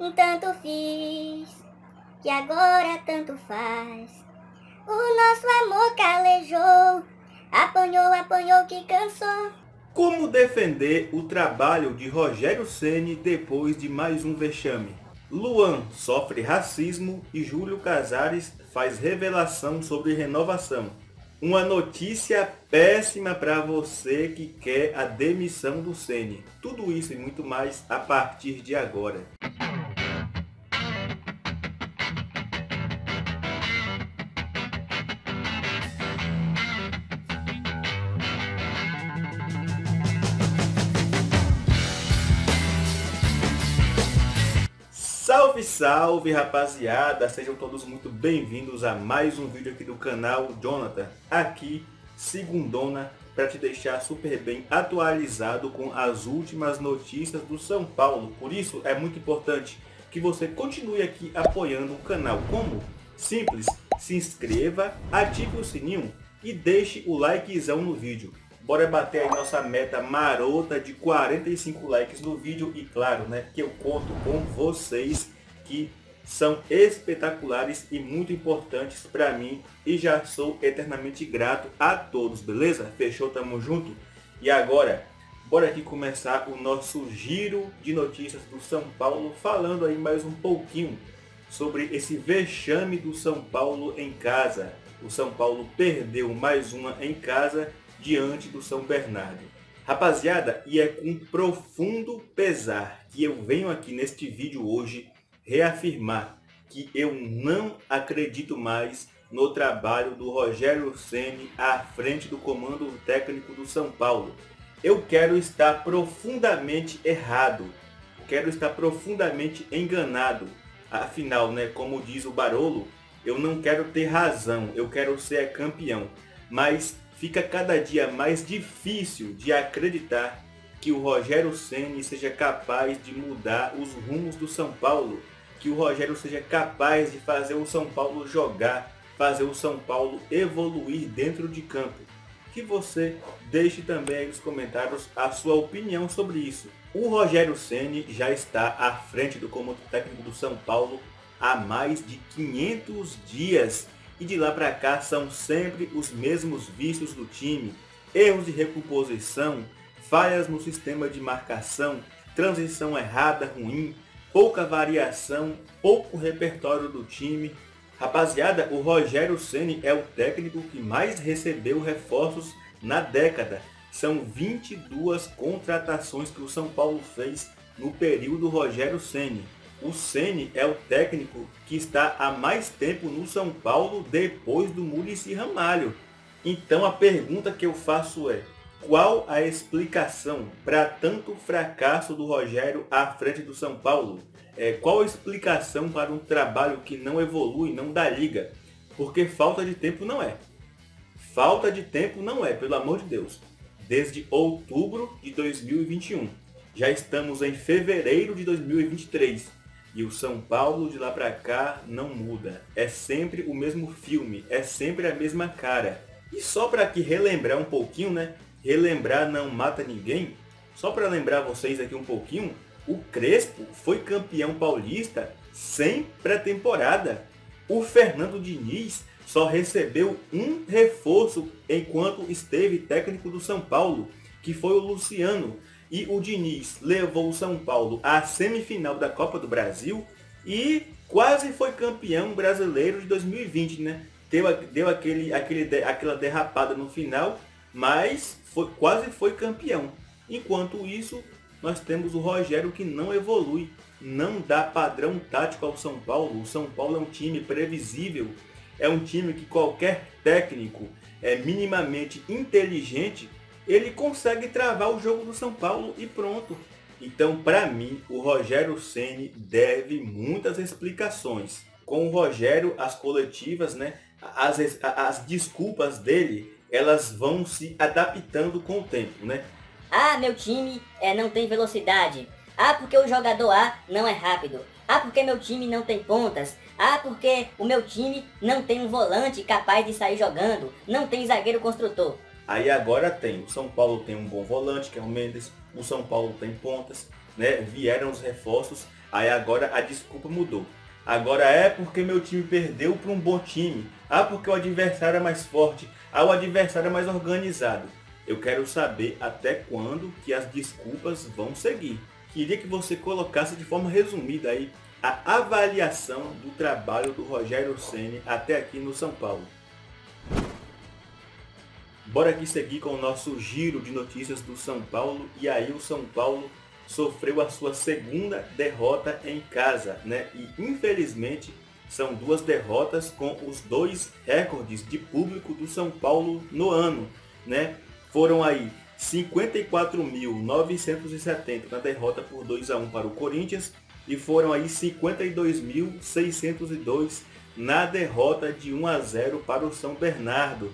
um tanto fiz, que agora tanto faz. O nosso amor calejou, apanhou, apanhou que cansou. Como defender o trabalho de Rogério Ceni depois de mais um vexame? Luan sofre racismo e Júlio Casares faz revelação sobre renovação. Uma notícia péssima para você que quer a demissão do Ceni. Tudo isso e muito mais a partir de agora. Salve, rapaziada! Sejam todos muito bem-vindos a mais um vídeo aqui do canal Jonathan. Aqui, segundona, para te deixar super bem atualizado com as últimas notícias do São Paulo. Por isso, é muito importante que você continue aqui apoiando o canal. Como? Simples, se inscreva, ative o sininho e deixe o likezão no vídeo. Bora bater aí nossa meta marota de 45 likes no vídeo e claro, né, que eu conto com vocês que são espetaculares e muito importantes para mim e já sou eternamente grato a todos, beleza? Fechou, tamo junto? E agora, bora aqui começar o nosso giro de notícias do São Paulo, falando aí mais um pouquinho sobre esse vexame do São Paulo em casa. O São Paulo perdeu mais uma em casa diante do São Bernardo. Rapaziada, e é com profundo pesar que eu venho aqui neste vídeo hoje reafirmar que eu não acredito mais no trabalho do Rogério Ceni à frente do comando técnico do São Paulo. Eu quero estar profundamente errado. Quero estar profundamente enganado. Afinal, né, como diz o Barolo, eu não quero ter razão, eu quero ser campeão. Mas fica cada dia mais difícil de acreditar que o Rogério Ceni seja capaz de mudar os rumos do São Paulo, que o Rogério seja capaz de fazer o São Paulo jogar, fazer o São Paulo evoluir dentro de campo. Que você deixe também nos comentários a sua opinião sobre isso. O Rogério Ceni já está à frente do comando técnico do São Paulo há mais de 500 dias e de lá para cá são sempre os mesmos vícios do time, erros de recomposição, falhas no sistema de marcação, transição errada, ruim, pouca variação, pouco repertório do time. Rapaziada, o Rogério Ceni é o técnico que mais recebeu reforços na década. São 22 contratações que o São Paulo fez no período Rogério Ceni. O Ceni é o técnico que está há mais tempo no São Paulo depois do Murici Ramalho. Então a pergunta que eu faço é, qual a explicação para tanto fracasso do Rogério à frente do São Paulo? É, qual a explicação para um trabalho que não evolui, não dá liga? Porque falta de tempo não é. Falta de tempo não é, pelo amor de Deus. Desde outubro de 2021. Já estamos em fevereiro de 2023 e o São Paulo de lá para cá não muda. É sempre o mesmo filme, é sempre a mesma cara. E só para aqui relembrar um pouquinho, né? Relembrar não mata ninguém. Só para lembrar vocês aqui um pouquinho, o Crespo foi campeão paulista sem pré-temporada. O Fernando Diniz só recebeu um reforço enquanto esteve técnico do São Paulo, que foi o Luciano, e o Diniz levou o São Paulo à semifinal da Copa do Brasil e quase foi campeão brasileiro de 2020, né? Deu, deu aquele, aquele, aquela derrapada no final, mas foi, quase foi campeão. Enquanto isso, nós temos o Rogério que não evolui, não dá padrão tático ao São Paulo. O São Paulo é um time previsível, é um time que qualquer técnico é minimamente inteligente ele consegue travar o jogo do São Paulo e pronto. Então, para mim, o Rogério Ceni deve muitas explicações. Com o Rogério, as coletivas, né, as, as desculpas dele, elas vão se adaptando com o tempo, né? Ah, meu time é, não tem velocidade. Ah, porque o jogador A não é rápido. Ah, porque meu time não tem pontas. Ah, porque o meu time não tem um volante capaz de sair jogando. Não tem zagueiro construtor. Aí agora tem, o São Paulo tem um bom volante, que é o Mendes, o São Paulo tem pontas, né? Vieram os reforços. Aí agora a desculpa mudou. Agora é porque meu time perdeu para um bom time. Ah, porque o adversário é mais forte. Ah, o adversário é mais organizado. Eu quero saber até quando que as desculpas vão seguir. Queria que você colocasse de forma resumida aí a avaliação do trabalho do Rogério Ceni até aqui no São Paulo. Bora aqui seguir com o nosso giro de notícias do São Paulo. E aí o São Paulo sofreu a sua segunda derrota em casa, né? E infelizmente são duas derrotas com os dois recordes de público do São Paulo no ano, né? Foram aí 54.970 na derrota por 2 a 1 para o Corinthians e foram aí 52.602 na derrota de 1 a 0 para o São Bernardo.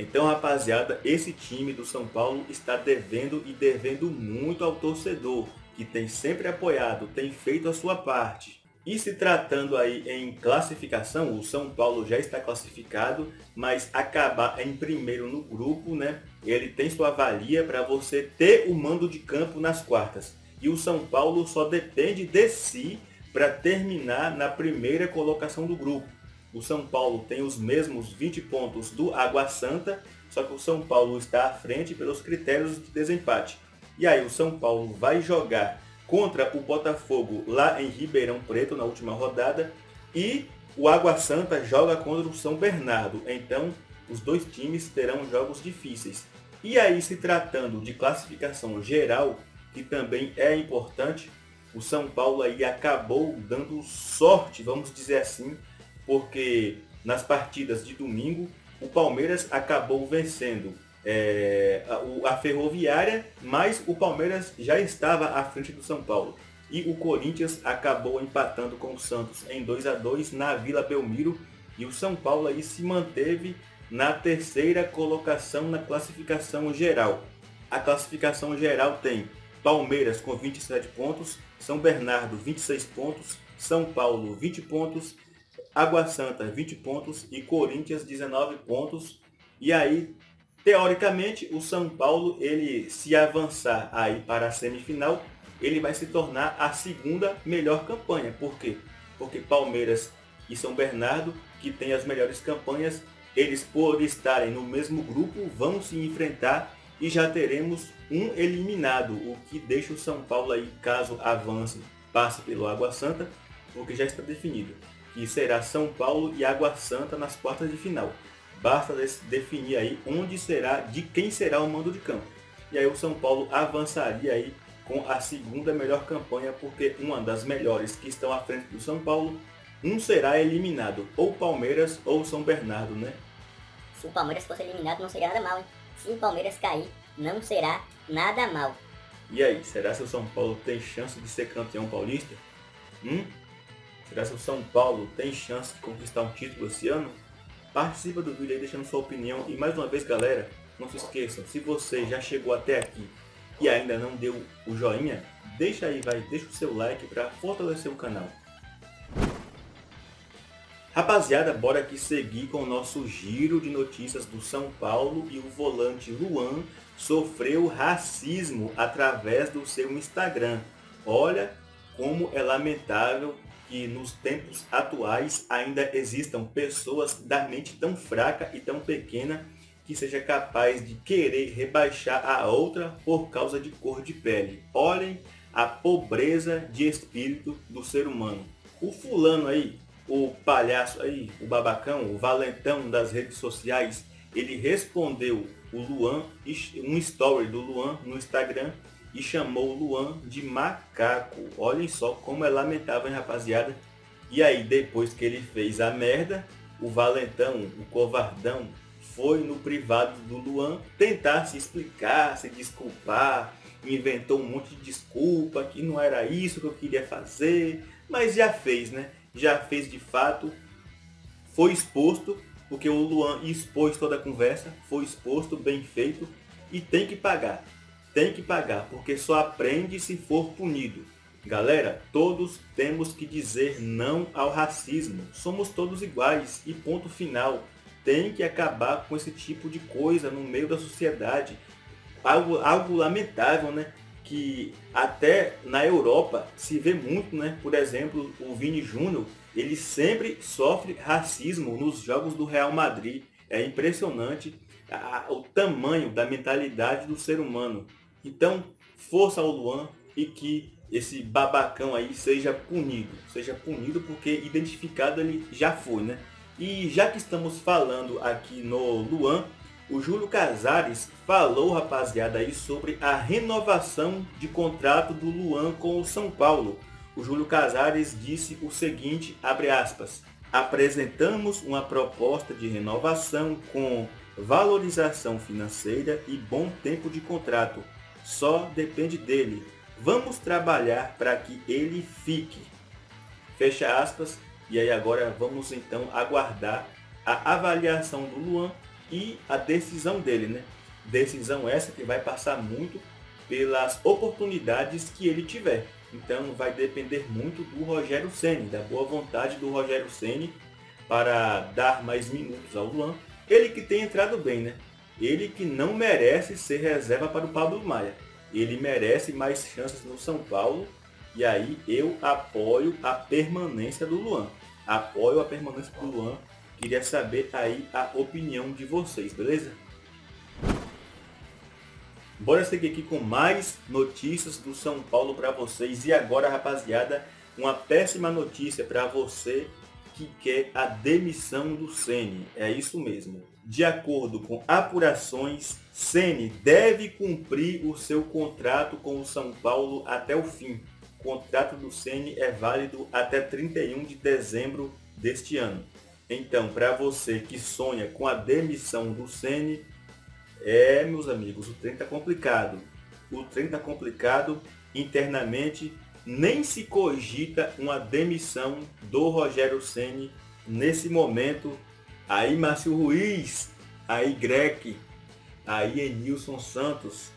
Então, rapaziada, esse time do São Paulo está devendo e devendo muito ao torcedor, que tem sempre apoiado, tem feito a sua parte. E se tratando aí em classificação, o São Paulo já está classificado, mas acabar em primeiro no grupo, né? Ele tem sua valia para você ter o mando de campo nas quartas. E o São Paulo só depende de si para terminar na primeira colocação do grupo. O São Paulo tem os mesmos 20 pontos do Água Santa, só que o São Paulo está à frente pelos critérios de desempate. E aí o São Paulo vai jogar contra o Botafogo lá em Ribeirão Preto na última rodada e o Água Santa joga contra o São Bernardo. Então, os dois times terão jogos difíceis. E aí, se tratando de classificação geral, que também é importante, o São Paulo aí acabou dando sorte, vamos dizer assim, porque nas partidas de domingo o Palmeiras acabou vencendo é, a, a, Ferroviária, mas o Palmeiras já estava à frente do São Paulo. E o Corinthians acabou empatando com o Santos em 2 a 2 na Vila Belmiro. E o São Paulo aí se manteve na terceira colocação na classificação geral. A classificação geral tem Palmeiras com 27 pontos, São Bernardo 26 pontos, São Paulo 20 pontos, Água Santa 20 pontos e Corinthians 19 pontos. E aí, teoricamente, o São Paulo, ele se avançar aí para a semifinal, ele vai se tornar a segunda melhor campanha. Por quê? Porque Palmeiras e São Bernardo, que têm as melhores campanhas, eles por estarem no mesmo grupo, vão se enfrentar e já teremos um eliminado, o que deixa o São Paulo aí, caso avance, passe pelo Água Santa, porque já está definido que será São Paulo e Água Santa nas quartas de final. Basta definir aí onde será, de quem será o mando de campo. E aí o São Paulo avançaria aí com a segunda melhor campanha, porque uma das melhores que estão à frente do São Paulo, um será eliminado, ou Palmeiras ou São Bernardo, né? Se o Palmeiras fosse eliminado não seria nada mal, hein? Se o Palmeiras cair, não será nada mal. E aí, será que o São Paulo tem chance de ser campeão paulista? Hum? Será que o São Paulo tem chance de conquistar um título esse ano? Participa do vídeo aí deixando sua opinião. E mais uma vez, galera, não se esqueçam, se você já chegou até aqui e ainda não deu o joinha, deixa aí, vai, deixa o seu like para fortalecer o canal. Rapaziada, bora aqui seguir com o nosso giro de notícias do São Paulo e o volante Luan sofreu racismo através do seu Instagram. Olha como é lamentável que nos tempos atuais ainda existam pessoas da mente tão fraca e tão pequena que seja capaz de querer rebaixar a outra por causa de cor de pele. Olhem a pobreza de espírito do ser humano. O fulano aí, o palhaço aí, o babacão, o valentão das redes sociais, ele respondeu o Luan, um story do Luan no Instagram e chamou o Luan de macaco. Olhem só como é lamentável, hein, rapaziada. E aí, depois que ele fez a merda, o valentão, o covardão, foi no privado do Luan tentar se explicar, se desculpar, inventou um monte de desculpa, que não era isso que eu queria fazer, mas já fez, né? Já fez de fato, foi exposto, porque o Luan expôs toda a conversa, foi exposto, bem feito, e tem que pagar tem que pagar, porque só aprende se for punido. Galera, todos temos que dizer não ao racismo. Somos todos iguais e ponto final. Tem que acabar com esse tipo de coisa no meio da sociedade. Algo, algo lamentável, né? que até na Europa se vê muito, né? Por exemplo, o Vini Júnior, ele sempre sofre racismo nos jogos do Real Madrid. É impressionante o tamanho da mentalidade do ser humano. Então, força ao Luan e que esse babacão aí seja punido. Seja punido porque identificado ele já foi, né? E já que estamos falando aqui no Luan, o Júlio Casares falou, rapaziada, aí sobre a renovação de contrato do Luan com o São Paulo. O Júlio Casares disse o seguinte, abre aspas, apresentamos uma proposta de renovação com valorização financeira e bom tempo de contrato. Só depende dele. Vamos trabalhar para que ele fique. Fecha aspas. E aí agora vamos então aguardar a avaliação do Luan e a decisão dele, né? Decisão essa que vai passar muito pelas oportunidades que ele tiver. Então vai depender muito do Rogério Ceni, da boa vontade do Rogério Ceni para dar mais minutos ao Luan. Ele que tem entrado bem, né? Ele que não merece ser reserva para o Pablo Maia. Ele merece mais chances no São Paulo. E aí eu apoio a permanência do Luan. Apoio a permanência do Luan Queria saber aí a opinião de vocês, beleza? Bora seguir aqui com mais notícias do São Paulo para vocês. E agora, rapaziada, uma péssima notícia para você que quer a demissão do Ceni. É isso mesmo. De acordo com apurações, Ceni deve cumprir o seu contrato com o São Paulo até o fim. O contrato do Ceni é válido até 31 de dezembro deste ano. Então, para você que sonha com a demissão do Ceni, é, meus amigos, o trem tá complicado. O trem tá complicado internamente, nem se cogita uma demissão do Rogério Ceni nesse momento. Aí Márcio Ruiz, aí Grec, aí Enilson Santos,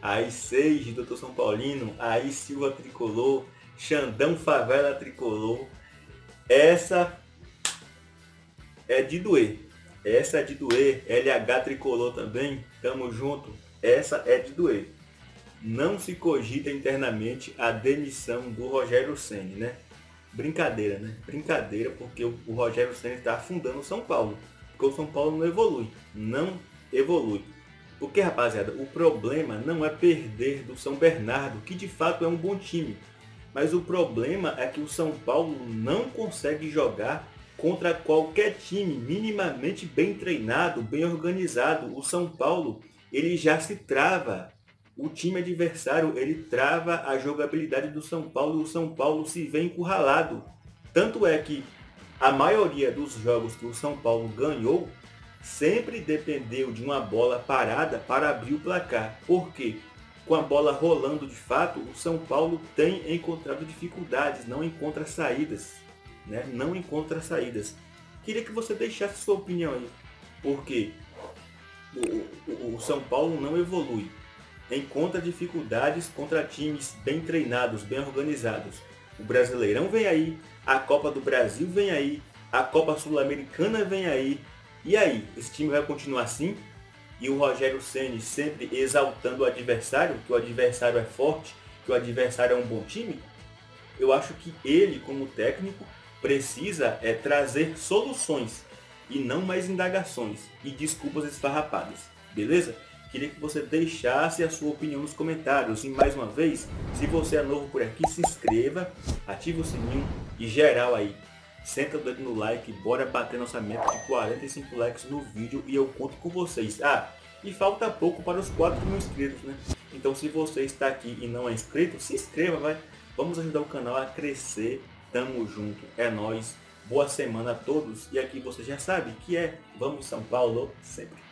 aí Seis, Doutor São Paulino, aí Silva Tricolor, Xandão Favela Tricolor. Essa é de doer. Essa é de doer. LH tricolor também. Tamo junto. Essa é de doer. Não se cogita internamente a demissão do Rogério Ceni, né? Brincadeira, né? Brincadeira, porque o, Rogério Ceni está afundando o São Paulo. Porque o São Paulo não evolui. Não evolui. Porque, rapaziada, o problema não é perder do São Bernardo, que de fato é um bom time. Mas o problema é que o São Paulo não consegue jogar contra qualquer time minimamente bem treinado, bem organizado. O São Paulo, ele já se trava. O time adversário, ele trava a jogabilidade do São Paulo e o São Paulo se vê encurralado. Tanto é que a maioria dos jogos que o São Paulo ganhou sempre dependeu de uma bola parada para abrir o placar. Porque com a bola rolando de fato, o São Paulo tem encontrado dificuldades, não encontra saídas né, não encontra saídas. Queria que você deixasse sua opinião aí, porque o, o, o São Paulo não evolui. Encontra dificuldades contra times bem treinados, bem organizados. O Brasileirão vem aí, a Copa do Brasil vem aí, a Copa Sul-Americana vem aí. E aí, esse time vai continuar assim? E o Rogério Ceni sempre exaltando o adversário, que o adversário é forte, que o adversário é um bom time? Eu acho que ele, como técnico, precisa é trazer soluções e não mais indagações e desculpas esfarrapadas, beleza? Queria que você deixasse a sua opinião nos comentários. E mais uma vez, se você é novo por aqui, se inscreva, ative o sininho e geral aí. Senta o dedo no like, bora bater nossa meta de 45 likes no vídeo e eu conto com vocês. Ah, e falta pouco para os 4 mil inscritos, né? Então se você está aqui e não é inscrito, se inscreva, vai. Vamos ajudar o canal a crescer Tamo junto, é nós. Boa semana a todos e aqui você já sabe que é Vamos São Paulo sempre.